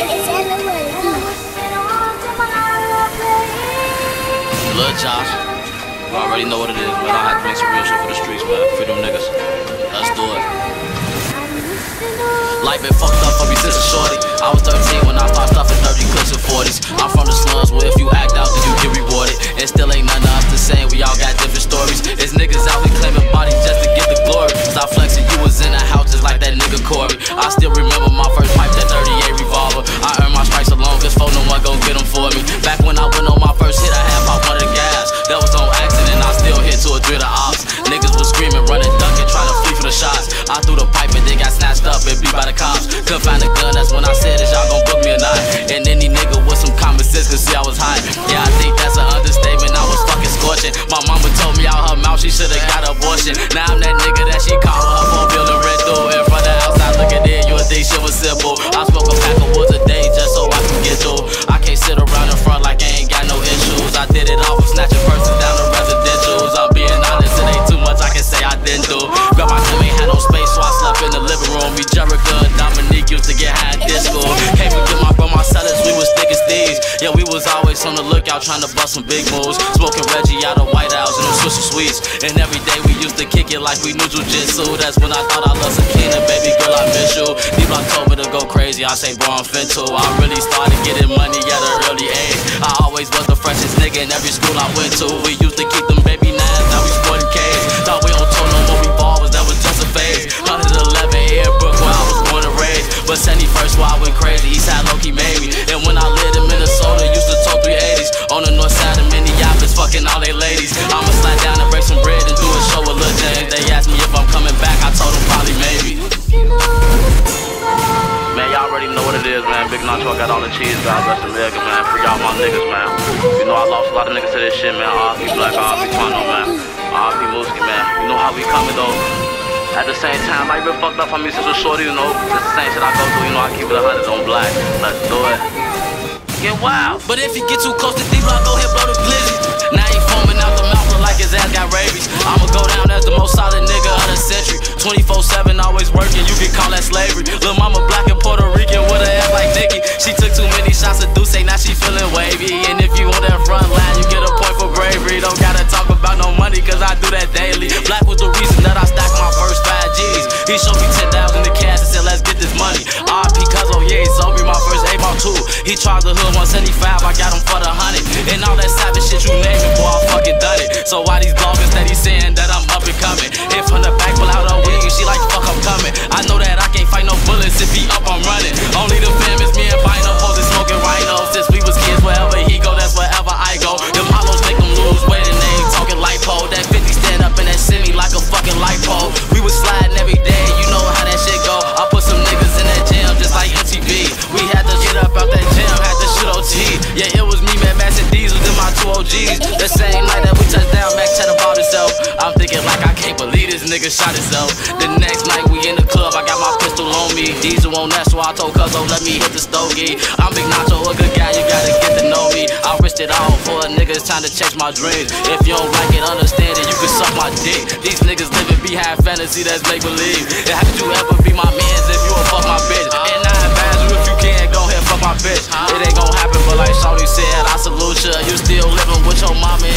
Lil Josh, you already know what it is, man. I have to make some real shit for the streets, man. For them niggas. Let's do it. Life been fucked up for me since a shorty. I was 13 when I popped off a dirty glitch pipe and they got snatched up and beat by the cops. Couldn't find a gun, that's when I said, is y'all gon' book me or not? And any nigga with some common sense could see I was hot. Yeah, I think that's an understatement, I was fucking scorching. My mama told me out her mouth she should've got abortion. Now I'm that nigga that she called always on the lookout trying to bust some big moves. Smoking Reggie out of White House and them Swisher Sweets. And every day we used to kick it like we knew jujitsu. That's when I thought I lost some king and baby girl, I miss you. D-Block told me to go crazy, I say, bro, I'm fin too. I really started getting money at an early age. I always was the freshest nigga in every school I went to. We used to keep them baby nines, now we sporting K's. Thought we don't fucking all they ladies. I'ma slide down and break some bread and do a show with Lil James. They asked me if I'm coming back, I told them probably maybe. Man, y'all already know what it is, man. Big Nacho got all the cheese, God bless America, man. Free all my niggas, man. You know I lost a lot of niggas to this shit, man. RP Black, RP Quano, man. RP Mooski, man. You know how we coming, though. At the same time, I been fucked up on me since a shorty, you know. It's the same shit I go through, you know. I keep it a hundred on black. Let's do it. Get wild. But if you get too close to D-Block, go ahead, blow the glizzy. Lil' mama black and Puerto Rican with a ass like Nicki. She took too many shots of Duce, now she feeling wavy. And if you on that front line, you get a point for bravery. Don't gotta talk about no money, cause I do that daily. Black was the reason that I stacked my first five G's. He showed me 10,000 in cash and said, let's get this money. RP Cuzzo, yeah, he sold me my first A-ball too. He charged the hood 175, I got him for the hundred. And all that savage shit you name it, boy, I fucking done it. So why these bloggers that he saying that I'm up and coming? If he up, I'm running. Nigga shot himself. The next night we in the club, I got my pistol on me. Diesel on that, so I told Cuzzo, let me hit the stogie. I'm Big Nacho, a good guy, you gotta get to know me. I risked it all for a nigga, it's time to chase my dreams. If you don't like it, understand it, you can suck my dick. These niggas living behind fantasy, that's make believe. And how could you ever be my mans if you a fuck my bitch? And I advise you if you can't go ahead, fuck my bitch. It ain't gon' happen, but like Shorty said, I salute ya. You still living with your mama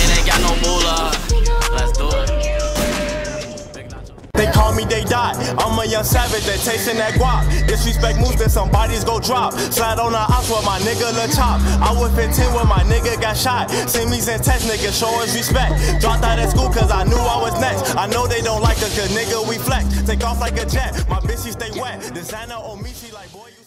young savage, they tasting that guap. Disrespect moves, then some bodies go drop. Slide on the ops with my nigga La Chop. I was 15 when my nigga got shot. See me and text, nigga, show us respect. Dropped out of school cause I knew I was next. I know they don't like us cause nigga, we flex. Take off like a jet. My bitch, stay wet. Designer on me, she like, boy, you.